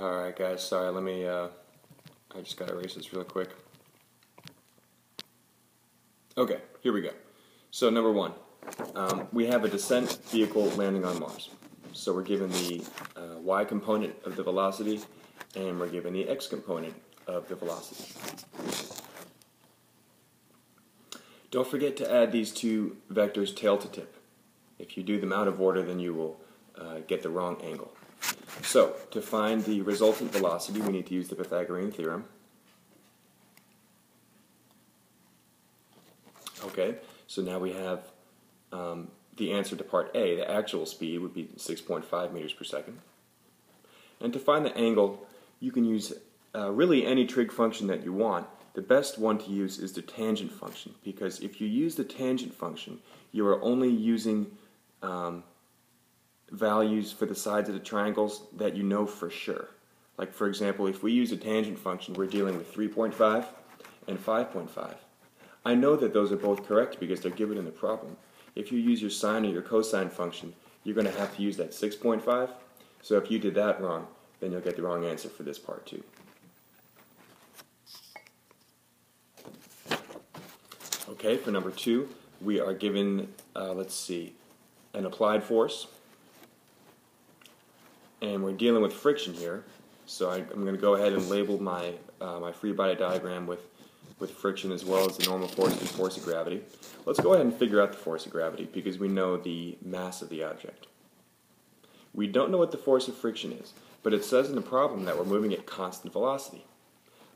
Alright guys, sorry, let me, uh, I just gotta erase this real quick. Okay, here we go. So number one, um, we have a descent vehicle landing on Mars. So we're given the uh, y component of the velocity, and we're given the x component of the velocity. Don't forget to add these two vectors tail to tip. If you do them out of order, then you will uh, get the wrong angle. So, to find the resultant velocity, we need to use the Pythagorean theorem. Okay, so now we have um, the answer to part A. The actual speed would be 6.5 meters per second. And to find the angle, you can use uh, really any trig function that you want. The best one to use is the tangent function, because if you use the tangent function, you are only using um, values for the sides of the triangles that you know for sure. Like for example, if we use a tangent function, we're dealing with 3.5 and 5.5. I know that those are both correct because they're given in the problem. If you use your sine or your cosine function, you're going to have to use that 6.5. So if you did that wrong, then you'll get the wrong answer for this part too. Okay, for number two, we are given, uh, let's see, an applied force and we're dealing with friction here. So I, am going to go ahead and label my, uh, my free body diagram with, with friction as well as the normal force and force of gravity. Let's go ahead and figure out the force of gravity because we know the mass of the object. We don't know what the force of friction is, but it says in the problem that we're moving at constant velocity.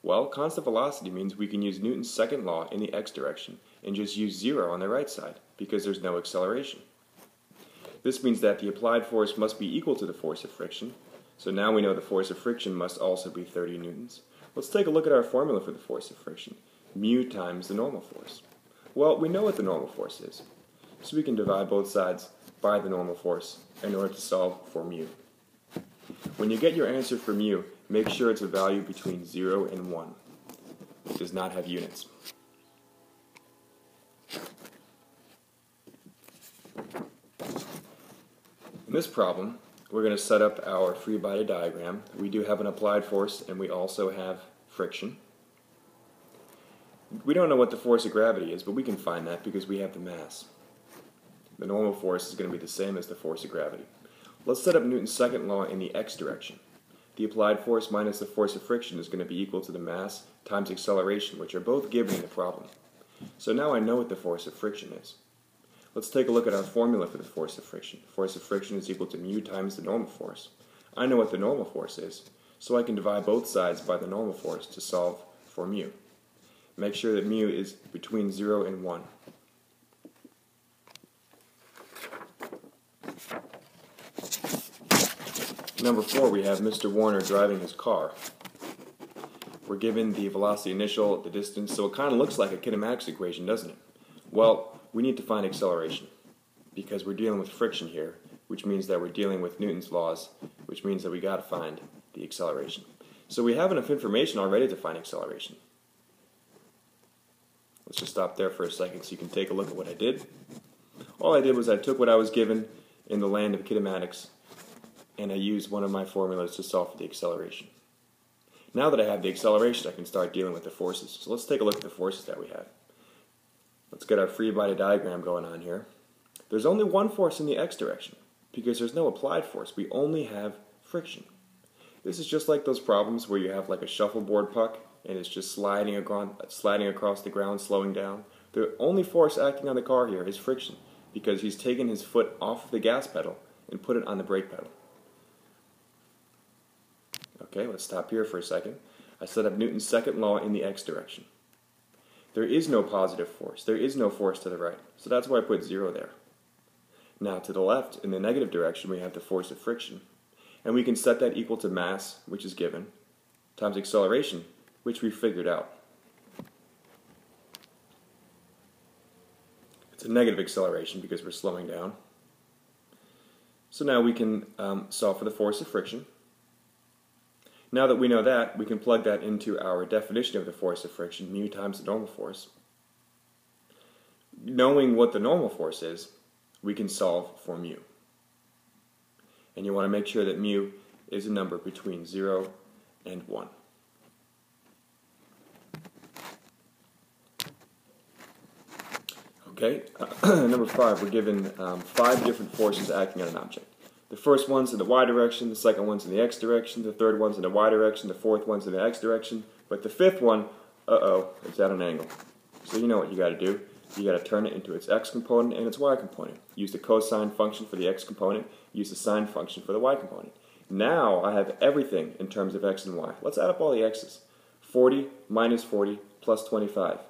Well, constant velocity means we can use Newton's second law in the x direction and just use zero on the right side because there's no acceleration. This means that the applied force must be equal to the force of friction. So now we know the force of friction must also be 30 newtons. Let's take a look at our formula for the force of friction. Mu times the normal force. Well, we know what the normal force is. So we can divide both sides by the normal force in order to solve for mu. When you get your answer for mu, make sure it's a value between 0 and 1. It does not have units. In this problem, we're going to set up our free body diagram. We do have an applied force and we also have friction. We don't know what the force of gravity is, but we can find that because we have the mass. The normal force is going to be the same as the force of gravity. Let's set up Newton's second law in the x direction. The applied force minus the force of friction is going to be equal to the mass times acceleration, which are both given in the problem. So now I know what the force of friction is. Let's take a look at our formula for the force of friction. Force of friction is equal to mu times the normal force. I know what the normal force is, so I can divide both sides by the normal force to solve for mu. Make sure that mu is between 0 and 1. Number 4, we have Mr. Warner driving his car. We're given the velocity initial, the distance, so it kind of looks like a kinematics equation, doesn't it? Well, we need to find acceleration because we're dealing with friction here, which means that we're dealing with Newton's laws, which means that we got to find the acceleration. So we have enough information already to find acceleration. Let's just stop there for a second so you can take a look at what I did. All I did was I took what I was given in the land of kinematics and I used one of my formulas to solve for the acceleration. Now that I have the acceleration, I can start dealing with the forces. So let's take a look at the forces that we have. Let's get our free body diagram going on here. There's only one force in the x direction because there's no applied force. We only have friction. This is just like those problems where you have like a shuffleboard puck and it's just sliding, sliding across the ground, slowing down. The only force acting on the car here is friction because he's taken his foot off the gas pedal and put it on the brake pedal. Okay, let's stop here for a second. I set up Newton's second law in the x direction. There is no positive force. There is no force to the right. So that's why I put 0 there. Now to the left, in the negative direction, we have the force of friction. And we can set that equal to mass, which is given, times acceleration, which we figured out. It's a negative acceleration because we're slowing down. So now we can um, solve for the force of friction. Now that we know that, we can plug that into our definition of the force of friction, mu times the normal force. Knowing what the normal force is, we can solve for mu. And you want to make sure that mu is a number between 0 and 1. Okay, number 5, we're given um, five different forces acting on an object. The first one's in the y direction, the second one's in the x direction, the third one's in the y direction, the fourth one's in the x direction, but the fifth one, uh-oh, it's at an angle. So you know what you got to do. You got to turn it into its x component and its y component. Use the cosine function for the x component, use the sine function for the y component. Now I have everything in terms of x and y. Let's add up all the x's. 40 minus 40 plus 25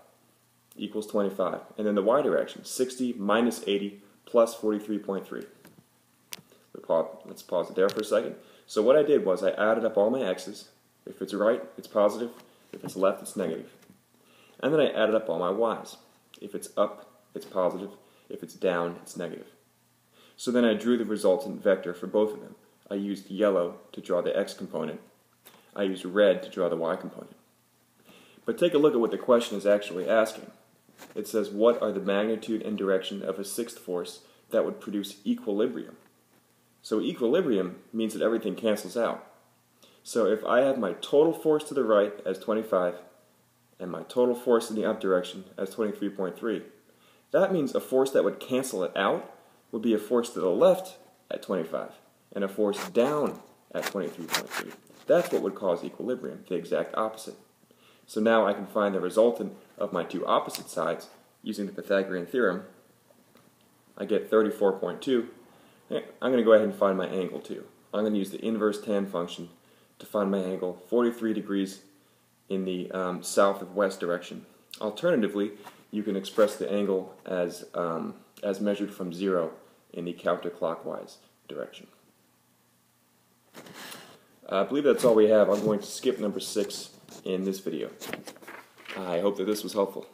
equals 25. And then the y direction, 60 minus 80 plus 43.3. Let's pause it there for a second. So what I did was I added up all my x's. If it's right, it's positive. If it's left, it's negative. And then I added up all my y's. If it's up, it's positive. If it's down, it's negative. So then I drew the resultant vector for both of them. I used yellow to draw the x component. I used red to draw the y component. But take a look at what the question is actually asking. It says, what are the magnitude and direction of a sixth force that would produce equilibrium? So equilibrium means that everything cancels out. So if I have my total force to the right as 25 and my total force in the up direction as 23.3, that means a force that would cancel it out would be a force to the left at 25 and a force down at 23.3. That's what would cause equilibrium, the exact opposite. So now I can find the resultant of my two opposite sides using the Pythagorean theorem. I get 34.2. I'm going to go ahead and find my angle too. I'm going to use the inverse tan function to find my angle 43 degrees in the um, south of west direction. Alternatively, you can express the angle as, um, as measured from zero in the counterclockwise direction. I believe that's all we have. I'm going to skip number six in this video. I hope that this was helpful.